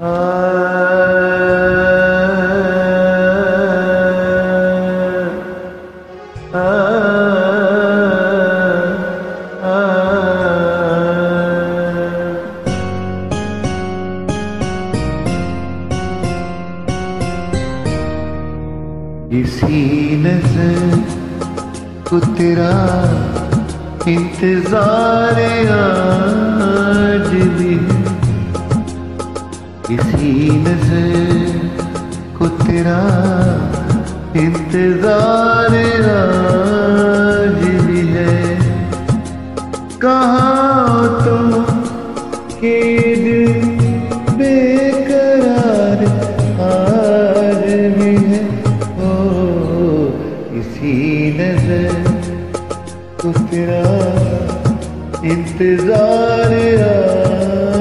اسی نظر کو تیرا انتظار آ اسی نظر کو تیرا انتظار راج بھی ہے۔ کہاں تم کے دل بے قرار آج بھی ہے او نظر کو تیرا انتظار راج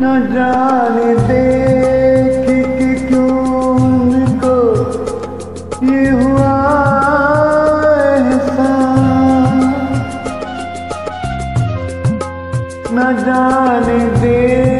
نہ جانتے کہ, کہ کیوں ان کو یہ ہوا احسان۔ نہ جانتے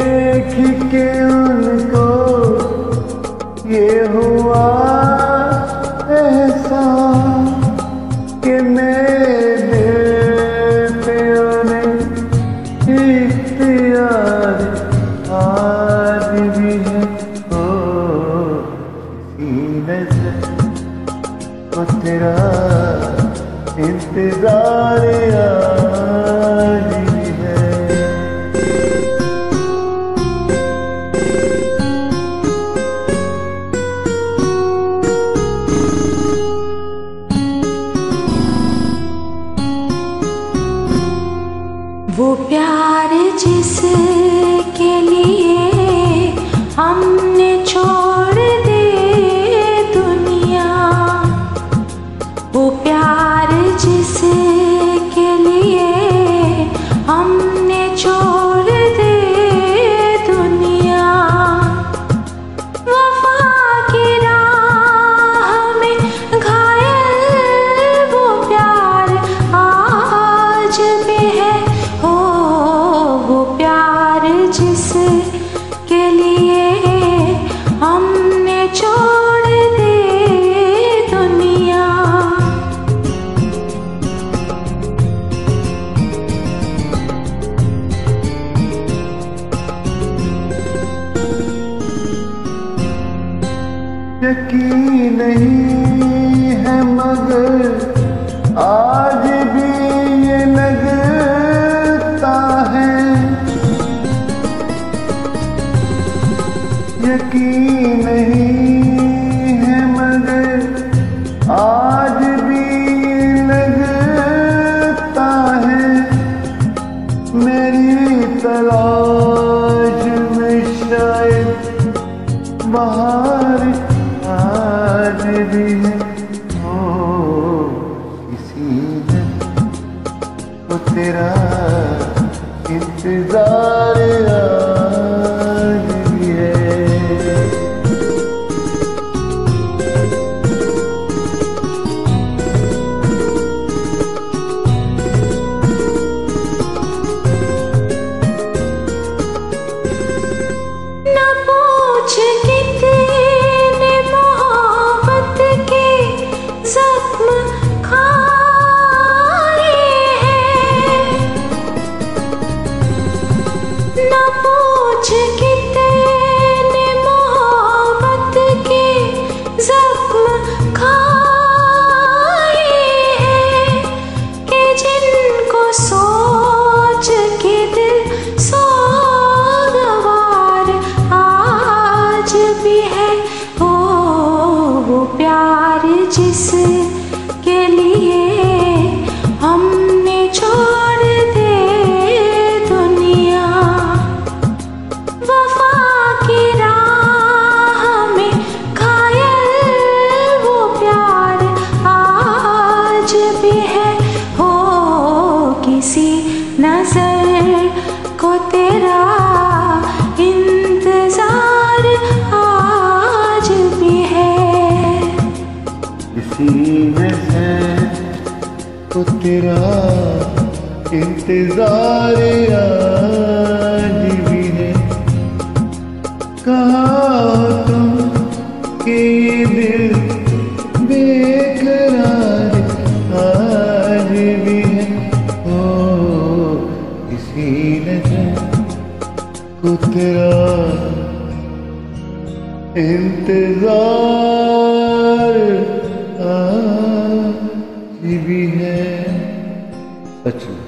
انتظار آج یقین نہیں ہے مگر آ بھی ہے۔ وہ اسی ہے۔ وہ تیرا سینے سے تو تیرا انتظار آج بھی ہے۔ کہا تم کہ دل بے قرار آج بھی ہے؟ او، اسی نظر کو تیرا انتظار آتی بھی ہے سچ میں